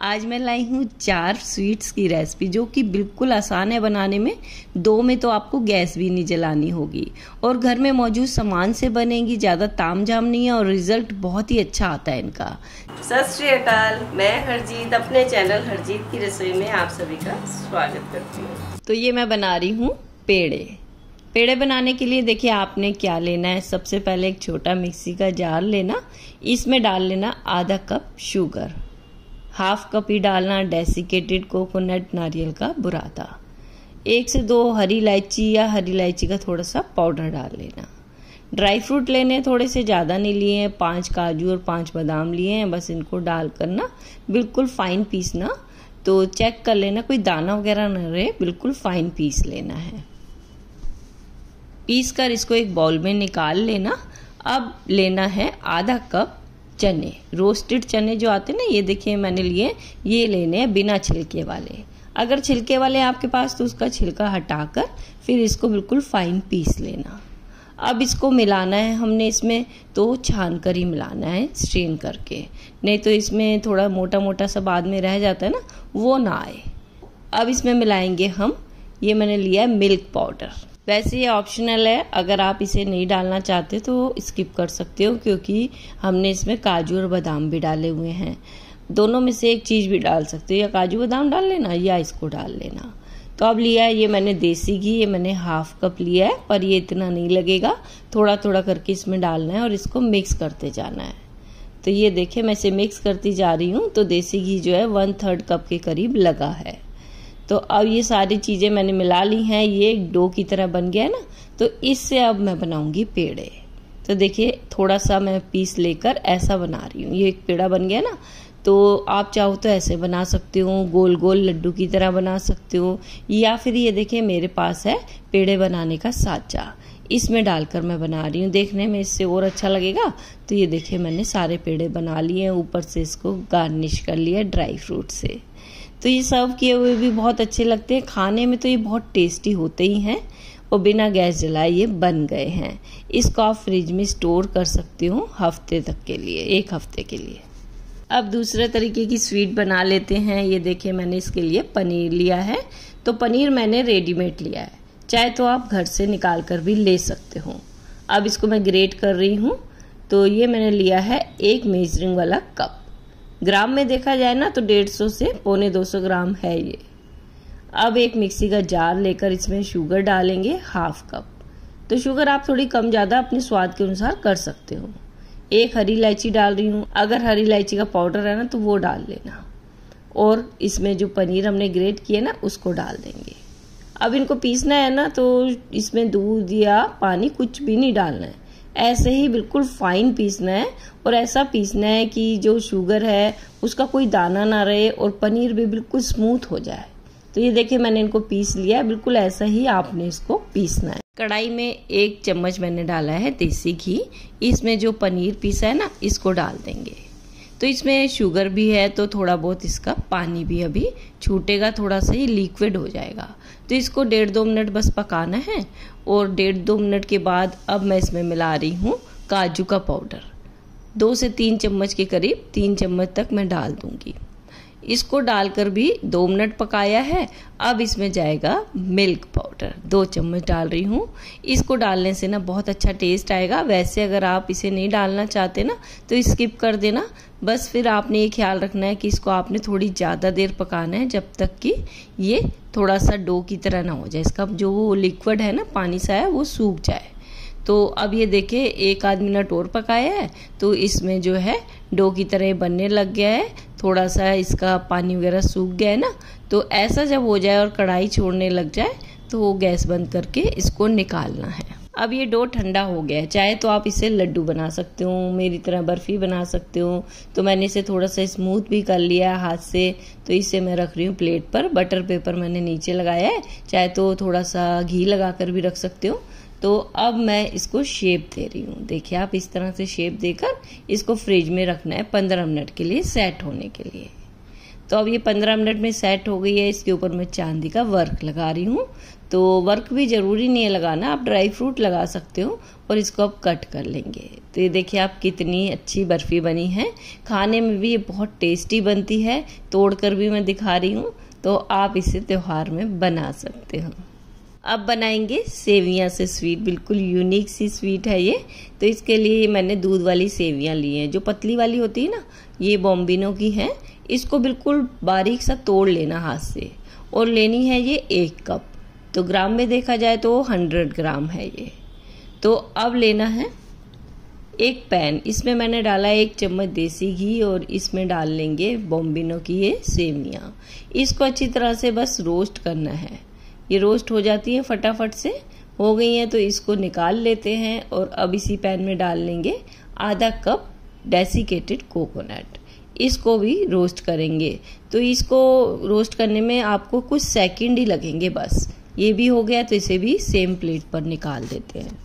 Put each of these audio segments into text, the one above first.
आज मैं लाई हूँ चार स्वीट्स की रेसिपी जो कि बिल्कुल आसान है बनाने में। दो में तो आपको गैस भी नहीं जलानी होगी। और घर में मौजूद सामान से बनेगी ज़्यादा ताम जाम नहीं है और रिज़ल्ट बहुत ही अच्छा आता है इनका। सत श्री अकाल मैं हरजीत अपने चैनल हरजीत की रसोई में आप सभी का स्वागत करती हूँ। तो ये मैं बना रही हूँ पेड़े। पेड़े बनाने के लिए देखिए आपने क्या लेना है। सबसे पहले एक छोटा मिक्सी का जार लेना इसमें डाल लेना आधा कप शुगर। हाफ़ कप ही डालना डेसिकेटेड कोकोनट नारियल का बुरादा। एक से दो हरी इलायची या हरी इलायची का थोड़ा सा पाउडर डाल लेना। ड्राई फ्रूट लेने थोड़े से ज़्यादा नहीं लिए हैं, पाँच काजू और पाँच बादाम लिए हैं, बस इनको डाल कर ना बिल्कुल फाइन पीसना तो चेक कर लेना, कोई दाना वगैरह न रहे, बिल्कुल फाइन पीस लेना है। पीस कर इसको एक बाउल में निकाल लेना। अब लेना है आधा कप चने रोस्टेड चने जो आते हैं ना, ये देखिए मैंने लिए, ये लेने हैं बिना छिलके वाले। अगर छिलके वाले आपके पास तो उसका छिलका हटाकर फिर इसको बिल्कुल फाइन पीस लेना। अब इसको मिलाना है हमने इसमें तो छान कर ही मिलाना है स्ट्रेन करके। नहीं तो इसमें थोड़ा मोटा मोटा सा बाद में रह जाता है ना, वो ना आए। अब इसमें मिलाएँगे हम, ये मैंने लिया है मिल्क पाउडर वैसे ये ऑप्शनल है, अगर आप इसे नहीं डालना चाहते तो स्किप कर सकते हो, क्योंकि हमने इसमें काजू और बादाम भी डाले हुए हैं। दोनों में से एक चीज़ भी डाल सकते हो, या काजू बादाम डाल लेना, या इसको डाल लेना। तो अब लिया है ये मैंने देसी घी, ये मैंने हाफ़ कप लिया है, पर ये इतना नहीं लगेगा। थोड़ा थोड़ा करके इसमें डालना है और इसको मिक्स करते जाना है। तो ये देखिए मैं इसे मिक्स करती जा रही हूँ तो देसी घी जो है वन थर्ड कप के करीब लगा है। तो अब ये सारी चीज़ें मैंने मिला ली हैं, ये एक डो की तरह बन गया है ना तो इससे अब मैं बनाऊँगी पेड़े। तो देखिए थोड़ा सा मैं पीस लेकर ऐसा बना रही हूँ। ये एक पेड़ा बन गया ना तो आप चाहो तो ऐसे बना सकते हो गोल गोल लड्डू की तरह बना सकते हो, या फिर ये देखिए, मेरे पास है पेड़े बनाने का साचा। इसमें डालकर मैं बना रही हूँ। देखने में इससे और अच्छा लगेगा। तो ये देखिए, मैंने सारे पेड़े बना लिए हैं, ऊपर से इसको गार्निश कर लिया ड्राई फ्रूट से। तो ये सर्व किए हुए भी बहुत अच्छे लगते हैं। खाने में तो ये बहुत टेस्टी होते ही हैं। और बिना गैस जलाए ये बन गए हैं। इसको आप फ्रिज में स्टोर कर सकती हूँ हफ़्ते तक के लिए, एक हफ़्ते के लिए। अब दूसरे तरीके की स्वीट बना लेते हैं। ये देखिए, मैंने इसके लिए पनीर लिया है। तो पनीर मैंने रेडीमेड लिया है। चाहे तो आप घर से निकाल कर भी ले सकते हो। अब इसको मैं ग्रेट कर रही हूँ। तो ये मैंने लिया है एक मेजरिंग वाला कप ग्राम में देखा जाए ना तो डेढ़ सौ से पौने दो सौ ग्राम है ये। अब एक मिक्सी का जार लेकर इसमें शुगर डालेंगे हाफ़ कप। तो शुगर आप थोड़ी कम ज़्यादा अपने स्वाद के अनुसार कर सकते हो। एक हरी इलायची डाल रही हूँ। अगर हरी इलायची का पाउडर है ना तो वो डाल लेना। और इसमें जो पनीर हमने ग्रेट किया ना, उसको डाल देंगे। अब इनको पीसना है ना तो इसमें दूध या पानी कुछ भी नहीं डालना है। ऐसे ही बिल्कुल फाइन पीसना है और ऐसा पीसना है कि जो शुगर है, उसका कोई दाना ना रहे और पनीर भी बिल्कुल स्मूथ हो जाए। तो ये देखिए मैंने इनको पीस लिया है, बिल्कुल ऐसा ही आपने इसको पीसना है। कढ़ाई में एक चम्मच मैंने डाला है देसी घी। इसमें जो पनीर पीसा है ना, इसको डाल देंगे। तो इसमें शुगर भी है तो थोड़ा बहुत इसका पानी भी अभी छूटेगा, थोड़ा सा ही लिक्विड हो जाएगा। तो इसको डेढ़ दो मिनट बस पकाना है और डेढ़ दो मिनट के बाद अब मैं इसमें मिला रही हूँ काजू का पाउडर दो से तीन चम्मच के करीब, तीन चम्मच तक मैं डाल दूँगी। इसको डालकर भी दो मिनट पकाया है। अब इसमें जाएगा मिल्क पाउडर दो चम्मच डाल रही हूँ। इसको डालने से ना बहुत अच्छा टेस्ट आएगा। वैसे अगर आप इसे नहीं डालना चाहते ना तो स्किप कर देना। बस फिर आपने ये ख्याल रखना है कि इसको आपने थोड़ी ज़्यादा देर पकाना है, जब तक कि ये थोड़ा सा डो की तरह ना हो जाए। इसका जो वो लिक्विड है ना, पानी सा है, वो सूख जाए। तो अब ये देखिए एक आध मिनट और पकाया है तो इसमें जो है डो की तरह बनने लग गया है। थोड़ा सा इसका पानी वगैरह सूख गया है ना तो ऐसा जब हो जाए और कढ़ाई छोड़ने लग जाए तो वो गैस बंद करके इसको निकालना है। अब ये डो ठंडा हो गया है। चाहे तो आप इसे लड्डू बना सकते हो, मेरी तरह बर्फ़ी बना सकते हो। तो मैंने इसे थोड़ा सा स्मूथ भी कर लिया है हाथ से तो इसे मैं रख रही हूँ प्लेट पर। बटर पेपर मैंने नीचे लगाया है। चाहे तो थोड़ा सा घी लगा कर भी रख सकते हो। तो अब मैं इसको शेप दे रही हूँ। देखिए, आप इस तरह से शेप देकर इसको फ्रिज में रखना है पंद्रह मिनट के लिए सेट होने के लिए। तो अब ये पंद्रह मिनट में सेट हो गई है। इसके ऊपर मैं चांदी का वर्क लगा रही हूँ। तो वर्क भी ज़रूरी नहीं है लगाना। आप ड्राई फ्रूट लगा सकते हो और इसको आप कट कर लेंगे। तो ये देखिए, आप कितनी अच्छी बर्फ़ी बनी है। खाने में भी ये बहुत टेस्टी बनती है। तोड़ कर भी मैं दिखा रही हूँ। तो आप इसे त्यौहार में बना सकते हो। अब बनाएँगे सेवियाँ से स्वीट, बिल्कुल यूनिक सी स्वीट है ये। तो इसके लिए मैंने दूध वाली सेवियाँ ली हैं। जो पतली वाली होती है ना, ये बॉम्बिनो की हैं। इसको बिल्कुल बारीक सा तोड़ लेना हाथ से। और लेनी है ये एक कप। तो ग्राम में देखा जाए तो हंड्रेड ग्राम है ये। तो अब लेना है एक पैन। इसमें मैंने डाला एक चम्मच देसी घी और इसमें डाल लेंगे बॉम्बिनो की ये सेवियाँ। इसको अच्छी तरह से बस रोस्ट करना है। ये रोस्ट हो जाती है फटाफट से। हो गई हैं तो इसको निकाल लेते हैं और अब इसी पैन में डाल लेंगे आधा कप डेसिकेटेड कोकोनट। इसको भी रोस्ट करेंगे। तो इसको रोस्ट करने में आपको कुछ सेकंड ही लगेंगे बस। ये भी हो गया तो इसे भी सेम प्लेट पर निकाल देते हैं।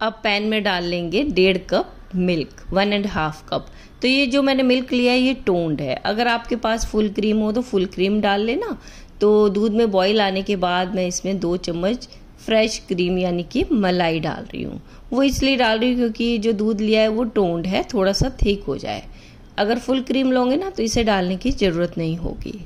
अब पैन में डाल लेंगे डेढ़ cup milk, one and half cup. तो ये जो मैंने मिल्क लिया है, ये टोन्ड है। अगर आपके पास फुल क्रीम हो तो फुल क्रीम डाल लेना। तो दूध में बॉईल आने के बाद मैं इसमें दो चम्मच फ्रेश क्रीम यानी कि मलाई डाल रही हूँ। वो इसलिए डाल रही हूँ क्योंकि जो दूध लिया है वो टोंड है थोड़ा सा थिक हो जाए। अगर फुल क्रीम लोगे ना तो इसे डालने की ज़रूरत नहीं होगी।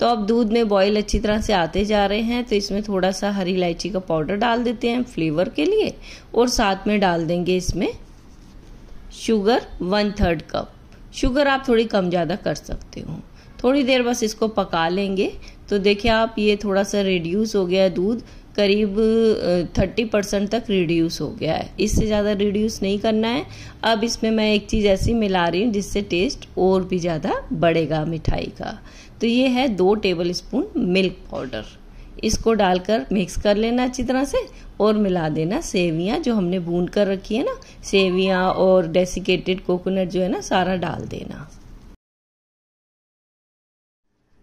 तो अब दूध में बॉईल अच्छी तरह से आते जा रहे हैं तो इसमें थोड़ा सा हरी इलायची का पाउडर डाल देते हैं फ्लेवर के लिए और साथ में डाल देंगे इसमें sugar one third cup sugar आप थोड़ी कम ज़्यादा कर सकते हो। थोड़ी देर बस इसको पका लेंगे। तो देखिए आप, ये थोड़ा सा रिड्यूस हो गया है दूध। करीब थर्टी परसेंट तक रिड्यूस हो गया है। इससे ज़्यादा रिड्यूस नहीं करना है। अब इसमें मैं एक चीज़ ऐसी मिला रही हूँ जिससे टेस्ट और भी ज़्यादा बढ़ेगा मिठाई का। तो ये है दो टेबल स्पून मिल्क पाउडर इसको डालकर मिक्स कर लेना अच्छी तरह से और मिला देना सेवियाँ जो हमने भून कर रखी है ना। सेवियाँ और डेसिकेटेड कोकोनट जो है ना, सारा डाल देना।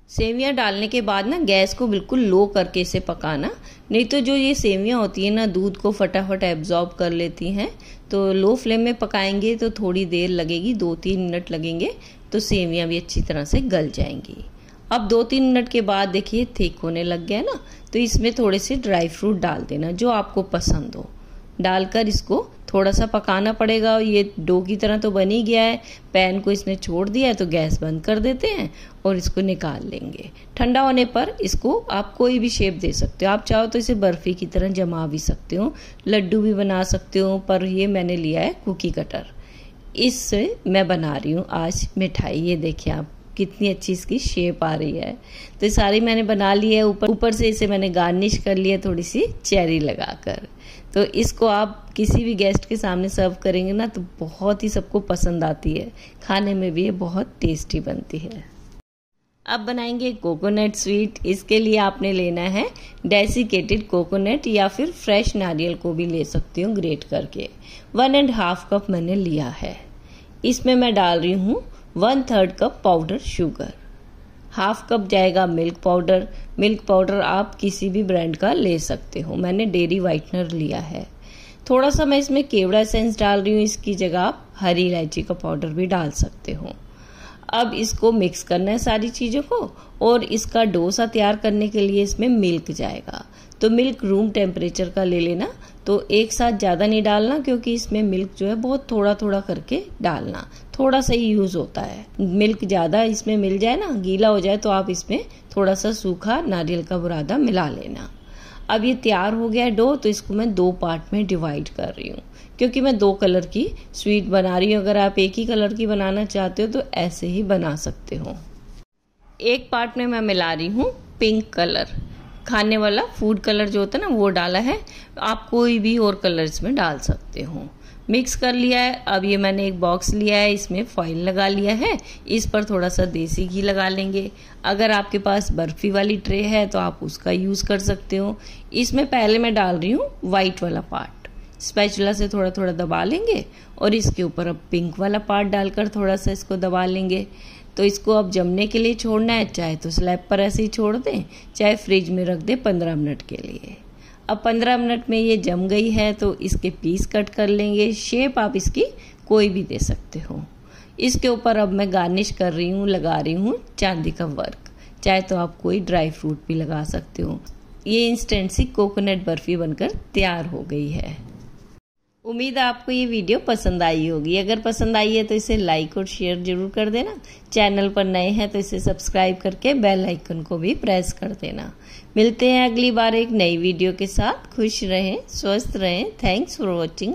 सेवियाँ डालने के बाद ना गैस को बिल्कुल लो करके इसे पकाना। नहीं तो जो ये सेवियाँ होती है ना, दूध को फटाफट एब्जॉर्ब कर लेती हैं। तो लो फ्लेम में पकाएँगे तो थोड़ी देर लगेगी दो तीन मिनट लगेंगे तो सेवियाँ भी अच्छी तरह से गल जाएँगी। अब दो तीन मिनट के बाद देखिए थिक होने लग गया ना तो इसमें थोड़े से ड्राई फ्रूट डाल देना, जो आपको पसंद हो। डालकर इसको थोड़ा सा पकाना पड़ेगा और ये डो की तरह तो बन ही गया है। पैन को इसने छोड़ दिया है तो गैस बंद कर देते हैं और इसको निकाल लेंगे। ठंडा होने पर इसको आप कोई भी शेप दे सकते हो। आप चाहो तो इसे बर्फ़ी की तरह जमा भी सकते हो, लड्डू भी बना सकते हो, पर ये मैंने लिया है कुकी कटर। इससे मैं बना रही हूँ आज मिठाई। ये देखिए आप। कितनी अच्छी इसकी शेप आ रही है। तो ये सारी मैंने बना ली है। ऊपर ऊपर से इसे मैंने गार्निश कर लिया थोड़ी सी चेरी लगाकर। तो इसको आप किसी भी गेस्ट के सामने सर्व करेंगे ना तो बहुत ही सबको पसंद आती है। खाने में भी ये बहुत टेस्टी बनती है। अब बनाएँगे कोकोनट स्वीट इसके लिए आपने लेना है डेसिकेटेड कोकोनट या फिर फ्रेश नारियल को भी ले सकती हूँ ग्रेट करके। वन एंड हाफ़ कप मैंने लिया है। इसमें मैं डाल रही हूँ one third cup powder sugar half cup जाएगा मिल्क पाउडर मिल्क पाउडर आप किसी भी ब्रांड का ले सकते हो। मैंने डेरी वाइटनर लिया है। थोड़ा सा मैं इसमें केवड़ा सेंस डाल रही हूँ। इसकी जगह आप हरी इलायची का पाउडर भी डाल सकते हो। अब इसको मिक्स करना है सारी चीज़ों को और इसका डोसा तैयार करने के लिए इसमें मिल्क जाएगा। तो मिल्क रूम टेम्परेचर का ले लेना। तो एक साथ ज़्यादा नहीं डालना क्योंकि इसमें मिल्क जो है बहुत थोड़ा थोड़ा करके डालना। थोड़ा सा ही यूज़ होता है। मिल्क ज़्यादा इसमें मिल जाए ना, गीला हो जाए तो आप इसमें थोड़ा सा सूखा नारियल का बुरादा मिला लेना। अब ये तैयार हो गया डो तो इसको मैं दो पार्ट में डिवाइड कर रही हूँ। क्योंकि मैं दो कलर की स्वीट बना रही हूँ। अगर आप एक ही कलर की बनाना चाहते हो तो ऐसे ही बना सकते हो। एक पार्ट में मैं मिला रही हूँ पिंक कलर। खाने वाला फ़ूड कलर जो होता है ना, वो डाला है। आप कोई भी और कलर इसमें डाल सकते हो। मिक्स कर लिया है। अब ये मैंने एक बॉक्स लिया है, इसमें फॉइल लगा लिया है। इस पर थोड़ा सा देसी घी लगा लेंगे। अगर आपके पास बर्फ़ी वाली ट्रे है तो आप उसका यूज़ कर सकते हो। इसमें पहले मैं डाल रही हूँ वाइट वाला पार्ट स्पैचुला से थोड़ा थोड़ा दबा लेंगे और इसके ऊपर अब पिंक वाला पार्ट डालकर थोड़ा सा इसको दबा लेंगे। तो इसको अब जमने के लिए छोड़ना है। चाहे तो स्लैब पर ऐसे ही छोड़ दें, चाहे फ्रिज में रख दें पंद्रह मिनट के लिए। अब पंद्रह मिनट में ये जम गई है तो इसके पीस कट कर लेंगे। शेप आप इसकी कोई भी दे सकते हो। इसके ऊपर अब मैं गार्निश कर रही हूँ, लगा रही हूँ चांदी का वर्क चाहे तो आप कोई ड्राई फ्रूट भी लगा सकते हो। ये इंस्टेंट सी कोकोनट बर्फ़ी बनकर तैयार हो गई है। उम्मीद है आपको ये वीडियो पसंद आई होगी। अगर पसंद आई है तो इसे लाइक और शेयर ज़रूर कर देना। चैनल पर नए हैं तो इसे सब्सक्राइब करके बेल आइकन को भी प्रेस कर देना। मिलते हैं अगली बार एक नई वीडियो के साथ। खुश रहें, स्वस्थ रहें। Thanks for watching